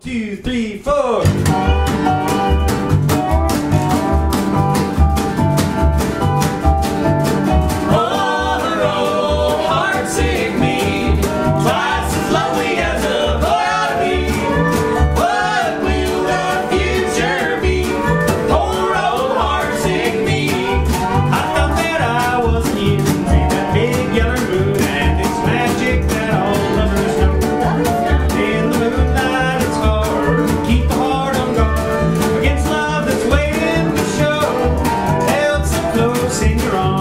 Two, three, four. In your arms,